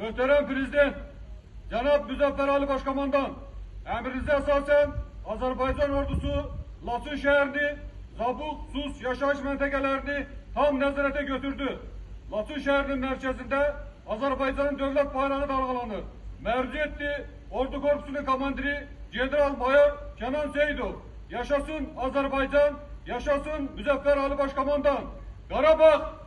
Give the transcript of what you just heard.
Muhterem Prezident, Cenab Müzeffer Ali Başkomandan, emrinize esasen Azerbaycan ordusu Laçın şehrini, Zabuk, Sus yaşayış mentekelerini tam nezarete götürdü. Laçın şehrinin merkezinde Azerbaycan'ın devlet bayrağı dalgalanır. Mevzu etti Ordu Korpusu'nun komandiri General Mayor Kenan Seydo. Yaşasın Azerbaycan, yaşasın müzaffer Ali Başkomandan. Karabağ,